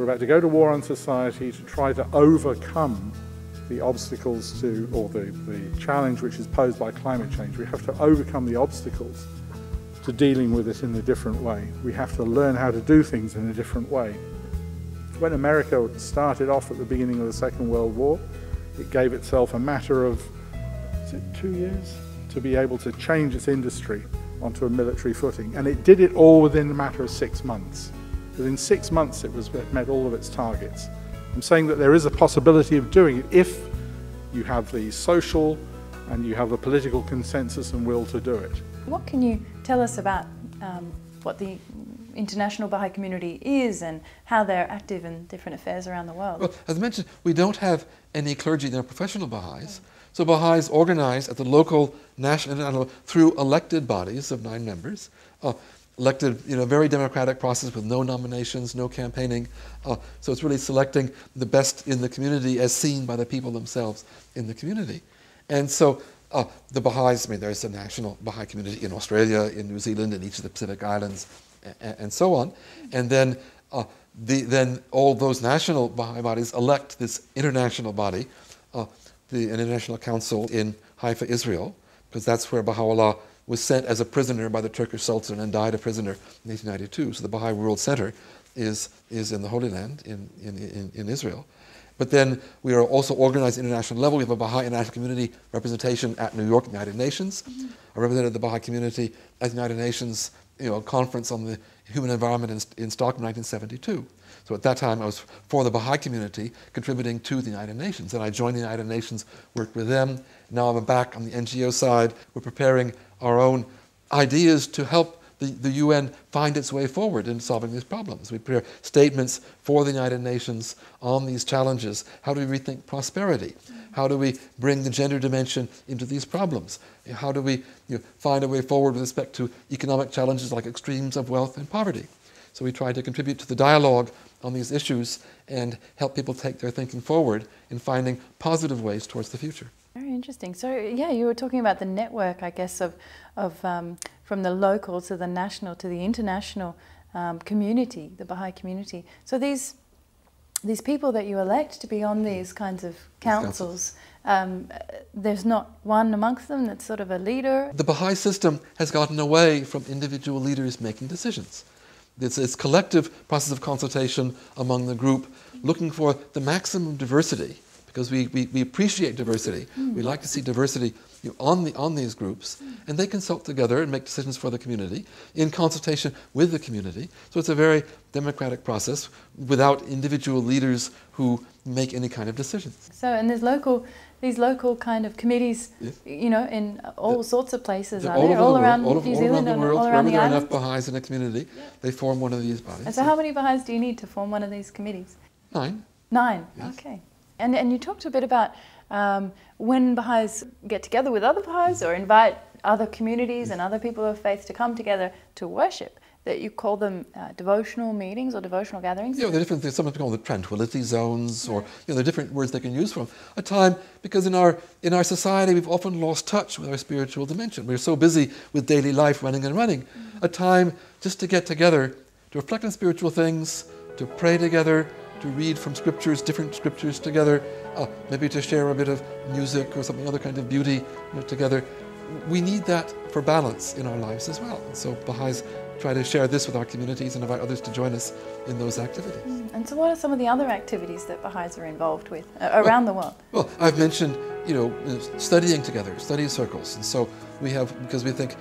We're about to go to war on society to try to overcome the obstacles to, or the, the challenge which is posed by climate change. We have to overcome the obstacles to dealing with it in a different way. We have to learn how to do things in a different way. When America started off at the beginning of the Second World War, it gave itself a matter of, is it two years? To be able to change its industry onto a military footing. And it did it all within a matter of six months. Within six months, it was it met all of its targets. I'm saying that there is a possibility of doing it if you have the social and you have the political consensus and will to do it. What can you tell us about um, what the international Baha'i community is and how they're active in different affairs around the world? Well, as mentioned, we don't have any clergy that are professional Baha'is. So Baha'is organize at the local, national, and through elected bodies of nine members, uh, elected you know, very democratic process with no nominations, no campaigning. Uh, so it's really selecting the best in the community as seen by the people themselves in the community. And so uh, the Baha'is, I mean, there's a national Baha'i community in Australia, in New Zealand, in each of the Pacific Islands, and, and so on. And then, uh, the, then all those national Baha'i bodies elect this international body, uh, the International Council in Haifa, Israel, because that's where Baha'u'llah was sent as a prisoner by the Turkish Sultan and died a prisoner in 1892. So the Baha'i World Center is, is in the Holy Land, in, in, in, in Israel. But then we are also organized at international level. We have a Baha'i international community representation at New York United Nations. Mm-hmm. I represented the Baha'i community at the United Nations you know, conference on the human environment in, in Stockholm in 1972. So at that time, I was for the Baha'i community, contributing to the United Nations. And I joined the United Nations, worked with them. Now I'm back on the NGO side. We're preparing our own ideas to help the, the UN find its way forward in solving these problems. We prepare statements for the United Nations on these challenges. How do we rethink prosperity? How do we bring the gender dimension into these problems? How do we you know, find a way forward with respect to economic challenges like extremes of wealth and poverty? So we try to contribute to the dialogue on these issues and help people take their thinking forward in finding positive ways towards the future. Very interesting. So yeah, you were talking about the network, I guess, of, of um, from the local to the national to the international um, community, the Baha'i community. So these these people that you elect to be on these kinds of councils, um, there's not one amongst them that's sort of a leader. The Baha'i system has gotten away from individual leaders making decisions. It's a collective process of consultation among the group, looking for the maximum diversity because we, we, we appreciate diversity. Mm. We like to see diversity you know, on, the, on these groups, mm. and they consult together and make decisions for the community in consultation with the community. So it's a very democratic process without individual leaders who make any kind of decisions. So, and there's local, these local kind of committees, yes. you know, in all the, sorts of places, are all, there? all the around all New Zealand all and world, all around the there island? are enough Baha'is in a community, yeah. they form one of these bodies. And so, how many Baha'is do you need to form one of these committees? Nine. Nine, yes. okay. And, and you talked a bit about um, when Baha'is get together with other Baha'is or invite other communities and other people of faith to come together to worship, that you call them uh, devotional meetings or devotional gatherings? Yeah, they're different things. Sometimes call them tranquility zones or, you know, the different words they can use for them. A time, because in our, in our society we've often lost touch with our spiritual dimension. We're so busy with daily life running and running. Mm-hmm. A time just to get together, to reflect on spiritual things, to pray together, to read from scriptures, different scriptures together, uh, maybe to share a bit of music or something, other kind of beauty you know, together. We need that for balance in our lives as well. And so Baha'is try to share this with our communities and invite others to join us in those activities. Mm. And so what are some of the other activities that Baha'is are involved with uh, around well, the world? Well, I've mentioned, you know, studying together, study circles. And so we have, because we think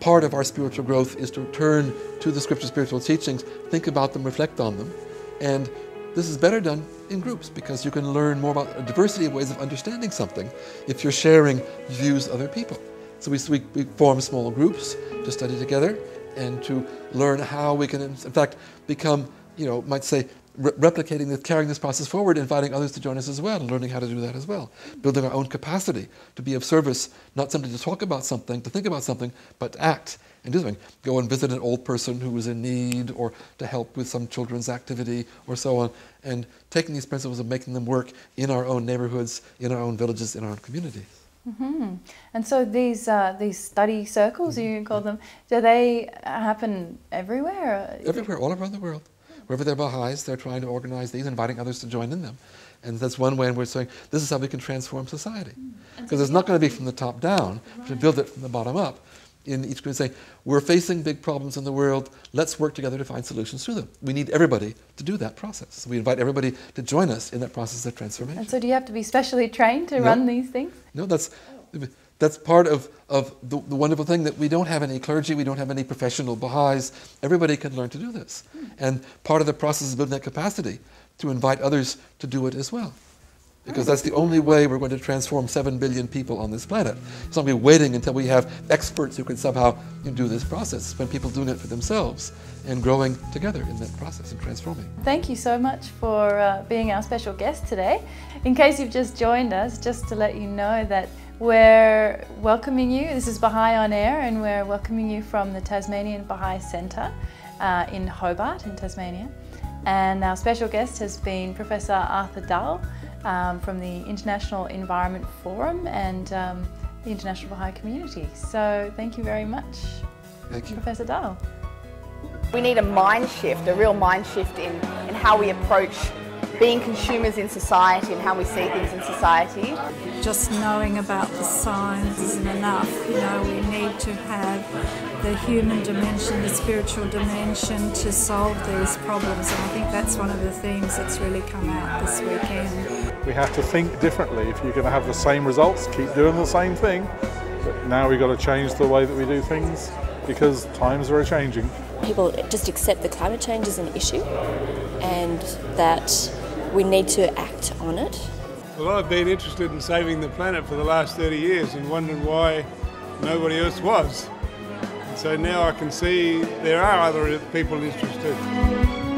part of our spiritual growth is to turn to the scripture spiritual teachings, think about them, reflect on them, and this is better done in groups because you can learn more about a diversity of ways of understanding something if you're sharing views of other people. So we, we, we form small groups to study together and to learn how we can, in fact, become, you know, might say, re replicating this, carrying this process forward, inviting others to join us as well, and learning how to do that as well. Building our own capacity to be of service, not simply to talk about something, to think about something, but to act and do something. Go and visit an old person who was in need, or to help with some children's activity, or so on. And taking these principles and making them work in our own neighborhoods, in our own villages, in our own communities. Mm -hmm. And so these uh, these study circles, mm -hmm. you call them, do they happen everywhere? Everywhere, all around the world. Wherever there are Baha'is, they're trying to organize these, inviting others to join in them. And that's one way in which we're saying this is how we can transform society. Because it's not going to be from the top down, right. to build it from the bottom up. In each group, saying we're facing big problems in the world. Let's work together to find solutions to them. We need everybody to do that process. So we invite everybody to join us in that process of transformation. And so, do you have to be specially trained to no. run these things? No, that's that's part of, of the, the, wonderful thing that we don't have any clergy, we don't have any professional Baha'is. Everybody can learn to do this. Hmm. And part of the process is building that capacity to invite others to do it as well. Because that's the only way we're going to transform 7 billion people on this planet. It's not be waiting until we have experts who can somehow do this process, when people doing it for themselves and growing together in that process and transforming. Thank you so much for uh, being our special guest today. In case you've just joined us, just to let you know that we're welcoming you. This is Baha'i on Air, and we're welcoming you from the Tasmanian Baha'i Centre uh, in Hobart, in Tasmania. And our special guest has been Professor Arthur Dahl um, from the International Environment Forum and um, the International Baha'i Community. So thank you very much, thank you. Professor Dahl. We need a mind shift, a real mind shift in, in how we approach being consumers in society and how we see things in society. Just knowing about the signs isn't enough. You know, we need to have the human dimension, the spiritual dimension to solve these problems. And I think that's one of the themes that's really come out this weekend. We have to think differently. If you're going to have the same results, keep doing the same thing. But now we've got to change the way that we do things because times are changing. People just accept that climate change is an issue and that we need to act on it. Well, I've been interested in saving the planet for the last 30 years and wondered why nobody else was. And so now I can see there are other people interested.